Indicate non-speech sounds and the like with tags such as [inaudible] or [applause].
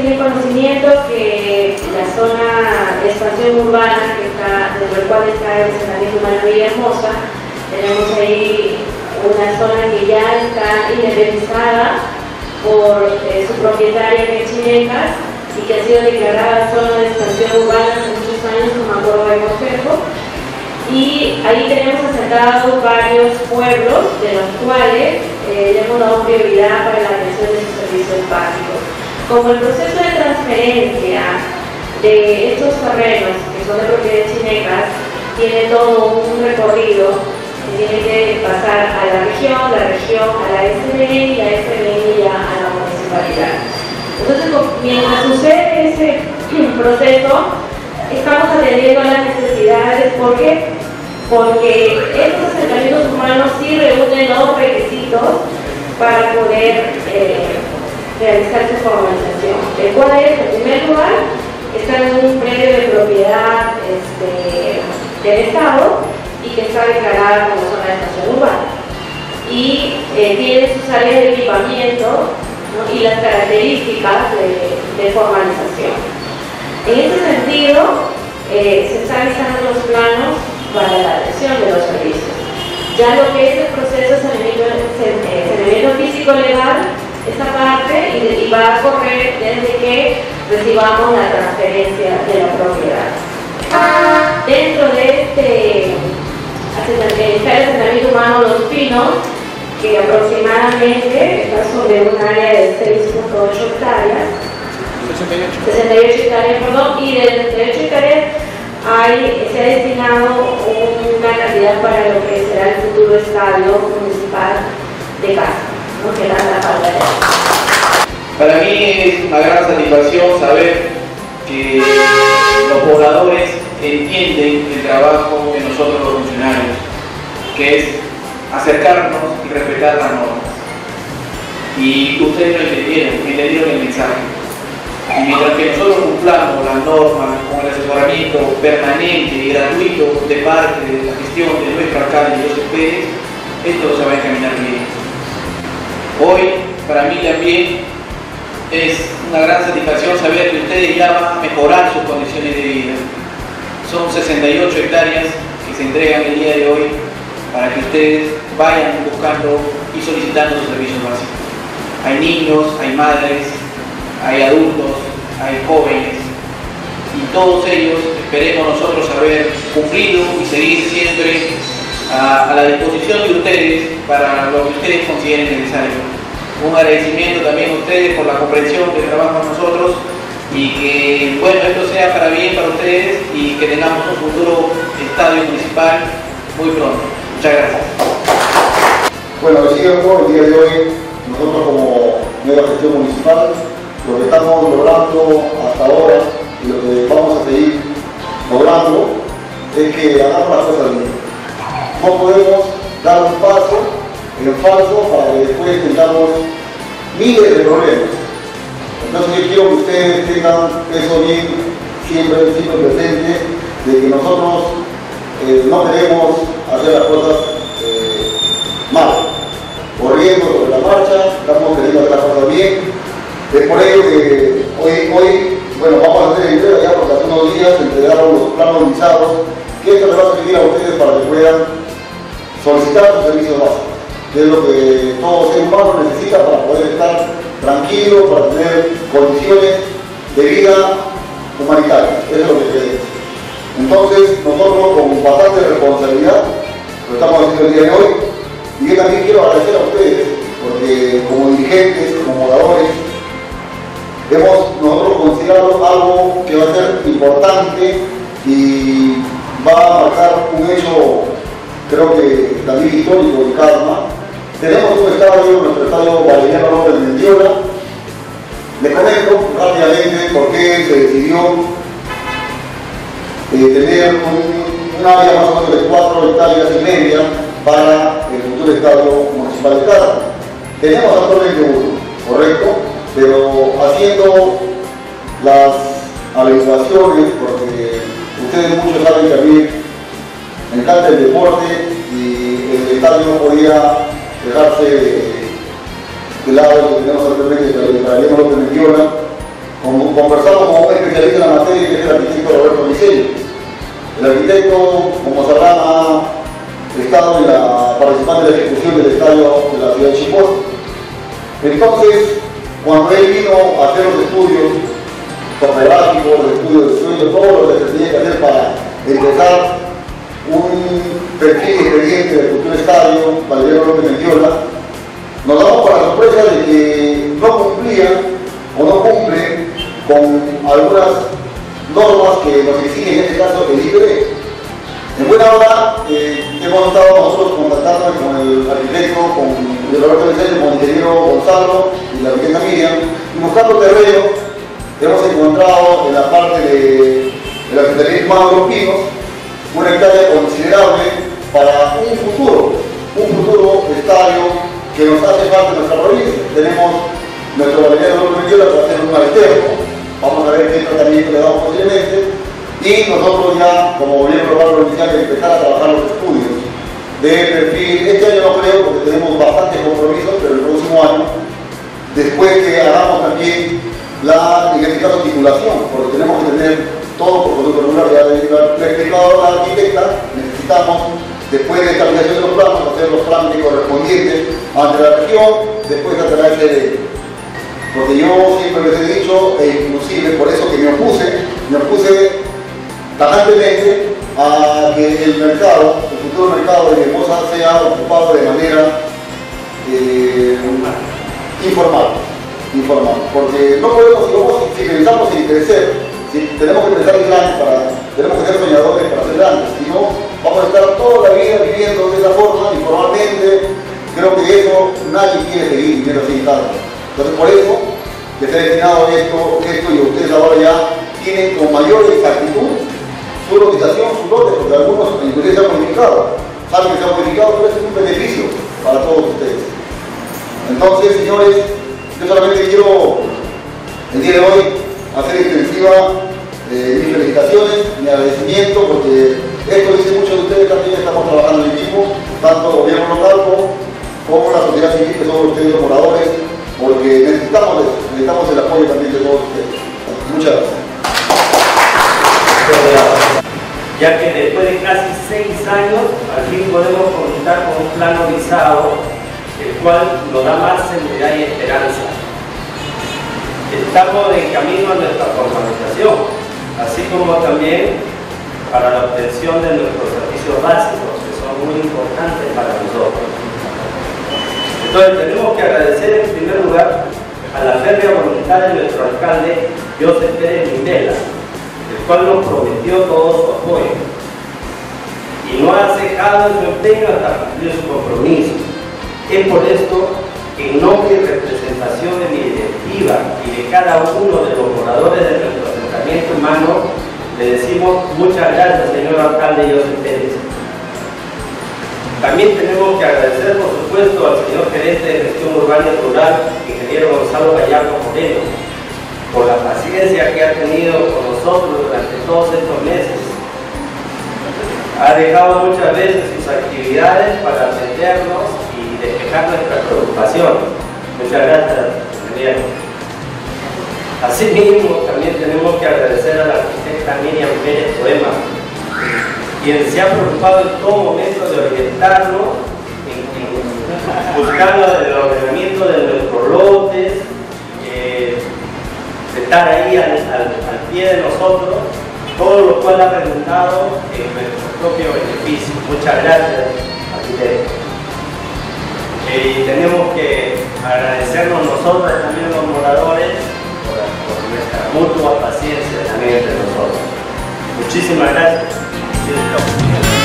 tienen conocimiento que la zona de expansión urbana, que está, dentro del cual está el escenario humano Hermosa, tenemos ahí una zona que ya está independizada por eh, su propietaria que es Chinecas y que ha sido declarada zona de expansión urbana hace muchos años como acuerdo de consejo. Y ahí tenemos asentados varios pueblos, de los cuales eh, le hemos dado prioridad para la atención de sus servicios básicos. Como el proceso de transferencia de estos terrenos, que son de propiedad chinecas, tiene todo un recorrido que tiene que pasar a la región, la región a la SBI, la SBI a la municipalidad. Entonces, mientras sucede ese [clears throat] proceso, estamos atendiendo a las necesidades. ¿Por qué? Porque estos asentamientos humanos sí reúnen los requisitos para poder eh, realizar su formalización. El cual es, en primer lugar, está en un predio de propiedad este, del Estado y que está declarada como zona de estación urbana. Y eh, tiene sus áreas de equipamiento y las características de, formalización. En ese sentido, eh, se están realizando los planos para la adhesión de los servicios. Ya lo que es el proceso de saneamiento, físico legal, esta parte y, va a correr desde que recibamos la transferencia de la propiedad. Dentro de este asentamiento humano Los Pinos, que aproximadamente está sobre un área de 6.8 hectáreas, 68 hectáreas, perdón, y de 68 hectáreas hay, se ha destinado una cantidad para lo que será el futuro estadio municipal de casa, Para mí es una gran satisfacción saber que los pobladores entienden el trabajo de nosotros los funcionarios, que es acercarnos y respetar las normas. Y ustedes lo entendieron, entendieron el mensaje. Y mientras que nosotros cumplamos las normas con el asesoramiento permanente y gratuito de parte de la gestión de nuestro alcalde José Pérez, esto se va a encaminar bien. Hoy, para mí también, es una gran satisfacción saber que ustedes ya van a mejorar sus condiciones de vida. Son 68 hectáreas que se entregan el día de hoy para que ustedes vayan buscando y solicitando sus servicios básicos. Hay niños, hay madres, hay adultos, hay jóvenes, y todos ellos esperemos nosotros haber cumplido y seguir siempre a, la disposición de ustedes para lo que ustedes consideren necesario. Un agradecimiento también a ustedes por la comprensión que trabajan nosotros y que bueno esto sea para bien para ustedes y que tengamos un futuro estadio municipal muy pronto. Muchas gracias. Bueno, decía el día de hoy, nosotros como nueva gestión municipal lo que estamos logrando hasta ahora y lo que vamos a seguir logrando es que hagamos las cosas bien. No podemos dar un paso en falso para que después tengamos miles de problemas. Entonces yo quiero que ustedes tengan eso bien siempre, siempre presente, de que nosotros eh, no queremos hacer las cosas eh, mal, corriendo sobre la marcha, estamos queriendo hacer las cosas bien, es por ello que hoy, hoy bueno, vamos a hacer el entrega ya porque hace unos días entregaron los planos visados, que esto les va a servir a ustedes para que puedan solicitar sus servicios básicos, que es lo que todo ser humano necesita para poder estar tranquilo, para tener condiciones de vida humanitaria. Eso es lo que queremos. Entonces, nosotros con bastante responsabilidad lo estamos haciendo el día de hoy y yo también quiero agradecer a ustedes porque como dirigentes, como moradores, hemos nosotros considerado algo que va a ser importante y va a marcar un hecho, creo que también histórico de Karma. Tenemos un estadio, nuestro estadio Valeriano López Mendiola. Les comento rápidamente por qué se decidió eh, tener un, área más o menos de cuatro hectáreas y media para el futuro estadio municipal de Karma. Tenemos actualmente uno, ¿correcto? pero haciendo las averiguaciones, porque ustedes muchos saben que a mí me encanta el deporte el estadio no podía dejarse de lado que tenemos el lo que menciona, conversamos con un especialista en la materia que es el arquitecto Roberto Michel. El arquitecto, como sabrán, ha estado en la participante de la ejecución del estadio de la ciudad de Chipol. Entonces, cuando él vino a hacer los estudios topográficos, los estudios de suelo, todo lo que se tenía que hacer para empezar perfil expediente del futuro estadio, Valeriano López Mendiola, nos damos con la sorpresa de que no cumplían o no cumplen con algunas normas que nos exige en este caso el IBE. En buena hora eh, hemos estado nosotros contactando con el arquitecto, con el Roberto Vicente, con el ingeniero Gonzalo y la arquitecta Miriam, y buscando terreno hemos encontrado en la parte de, de la de Pinos una hectárea considerable para un futuro, un futuro estadio que nos hace falta en nuestra provincia. Tenemos nuestro Valeriano López para hacer un maletero, vamos a ver qué tratamiento le damos posiblemente, y nosotros ya, como gobierno local provincial, empezar a trabajar los estudios de perfil. Este año no creo, porque tenemos bastantes compromisos, pero el próximo año, después que hagamos también la, en este caso, titulación, porque tenemos que tener todo por producto regular, ya a la necesitamos después de de los planos, hacer los trámites correspondientes ante la región, después hacer la SDE. Porque yo siempre les he dicho, e inclusive por eso que me opuse, me opuse tajantemente a que el mercado, el futuro mercado de Hermosa sea ocupado de manera eh, informal, informal. Porque no podemos, si, si pensamos en crecer, si tenemos que pensar en grandes para, tenemos que ser soñadores viviendo de esa forma, informalmente, creo que eso nadie quiere seguir viviendo así Entonces por eso se ha destinado esto, esto y ustedes ahora ya tienen con mayor exactitud su lotización, su lote, porque algunos inclusive se han modificado, saben que se han modificado, pero es un beneficio para todos ustedes. Entonces, señores, yo solamente quiero el día de hoy hacer extensiva eh, mis felicitaciones, mi agradecimiento, porque esto dice mucho de ustedes también, estamos trabajando en equipo, tanto gobierno local como, la sociedad civil, que son ustedes los moradores, porque necesitamos, necesitamos el apoyo también de todos ustedes. Muchas gracias. Ya que después de casi seis años, al fin podemos contar con un plano visado, el cual nos da más seguridad y esperanza. Estamos en camino a nuestra formalización, así como también para la obtención de nuestros básicos, que son muy importantes para nosotros. Entonces tenemos que agradecer en primer lugar a la férrea voluntad de nuestro alcalde, José Pérez Mindela, el cual nos prometió todo su apoyo y no ha cejado en su empeño hasta cumplir su compromiso. Es por esto en nombre y representación de mi directiva y de cada uno de los moradores de nuestro asentamiento humano, le decimos muchas gracias, señor alcalde José Pérez. También tenemos que agradecer, por supuesto, al señor gerente de gestión urbana y rural, ingeniero Gonzalo Gallardo Moreno, por la paciencia que ha tenido con nosotros durante todos estos meses. Ha dejado muchas veces sus actividades para atendernos despejar nuestras preocupaciones. Muchas gracias, ingeniero. Asimismo, también tenemos que agradecer a la arquitecta Miriam Pérez Poema, quien se ha preocupado en todo momento de orientarnos, en, buscando el ordenamiento de nuestros lotes, eh, de estar ahí al, pie de nosotros, todo lo cual ha preguntado en nuestro propio beneficio. Muchas gracias, arquitecto. Y tenemos que agradecernos nosotros también los moradores por, nuestra mutua paciencia también entre nosotros. Muchísimas gracias. Thank you.